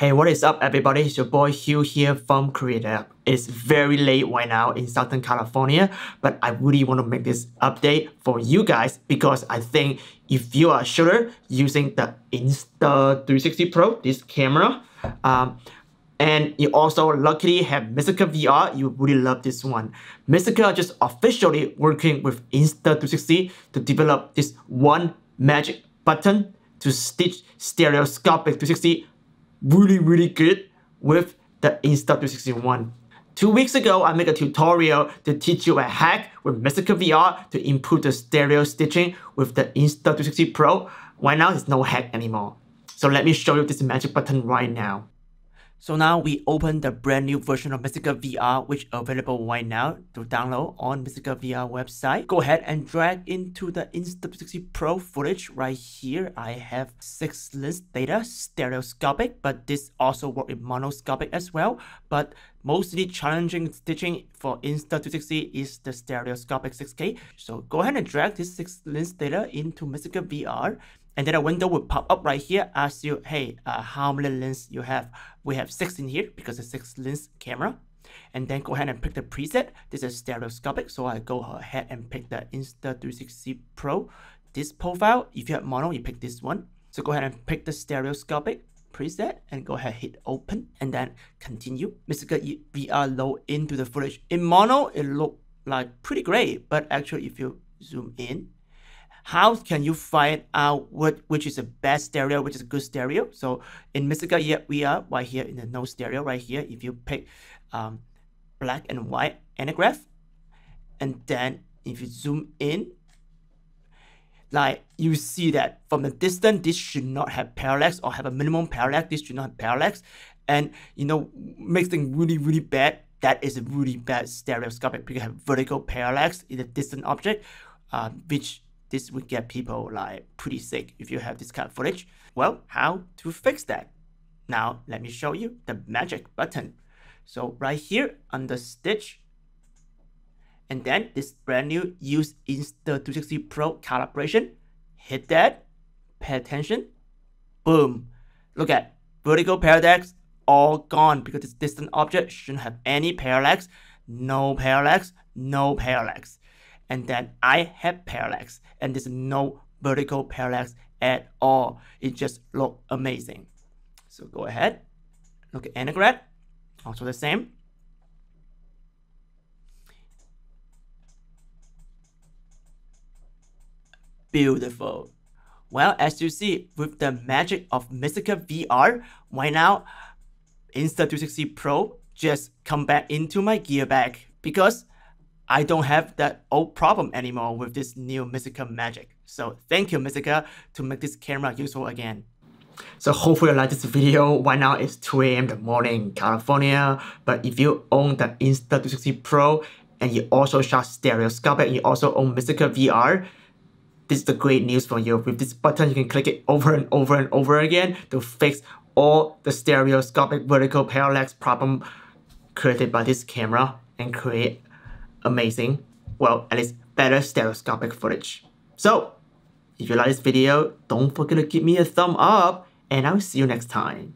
Hey, what is up everybody? It's your boy Hugh here from Creator. It's very late right now in Southern California, but I really want to make this update for you guys because I think if you are a shooter using the Insta360 Pro, this camera, um, and you also luckily have Mistika VR, you really love this one. Mistika just officially working with Insta360 to develop this one magic button to stitch stereoscopic 360 really, really good with the Insta360 Two weeks ago, I made a tutorial to teach you a hack with Mistika VR to improve the stereo stitching with the Insta360 Pro. Right now, it's no hack anymore. So let me show you this magic button right now. So now we open the brand new version of Mistika VR which available right now to download on Mistika VR website. Go ahead and drag into the Insta360 Pro footage right here. I have 6 lens data stereoscopic but this also work in monoscopic as well. But mostly challenging stitching for Insta360 is the stereoscopic 6K. So go ahead and drag this 6 lens data into Mistika VR and then a window will pop up right here, ask you, hey, uh, how many lenses you have? We have six in here because it's six lens camera. And then go ahead and pick the preset. This is stereoscopic, so I go ahead and pick the Insta360 Pro. This profile, if you have mono, you pick this one. So go ahead and pick the stereoscopic preset and go ahead hit open and then continue. Mistika VR load into the footage. In mono, it look like pretty great, but actually if you zoom in, how can you find out what which is the best stereo, which is a good stereo? So in Mistika, yeah, we are right here in the no stereo right here. If you pick um, black and white anaglyph, and then if you zoom in, like you see that from the distance, this should not have parallax or have a minimum parallax. This should not have parallax, and you know makes things really really bad. That is a really bad stereoscopic because you have vertical parallax in a distant object, uh, which this would get people like pretty sick if you have this kind of footage. Well, how to fix that? Now, let me show you the magic button. So right here on the stitch, and then this brand new use Insta360 Pro calibration, hit that, pay attention, boom. Look at vertical parallax all gone because this distant object shouldn't have any parallax, no parallax, no parallax and then I have parallax and there's no vertical parallax at all. It just look amazing. So go ahead, look at Anaglyph, also the same. Beautiful. Well, as you see, with the magic of Mistika VR, why now Insta360 Pro just come back into my gear bag because I don't have that old problem anymore with this new Mistika Magic. So thank you Mistika to make this camera useful again. So hopefully you like this video. Right now it's 2 a.m. the morning in California. But if you own the Insta360 Pro and you also shot stereoscopic and you also own Mistika VR, this is the great news for you. With this button, you can click it over and over and over again to fix all the stereoscopic vertical parallax problem created by this camera and create amazing, well, at least better stereoscopic footage. So, if you like this video, don't forget to give me a thumb up, and I'll see you next time.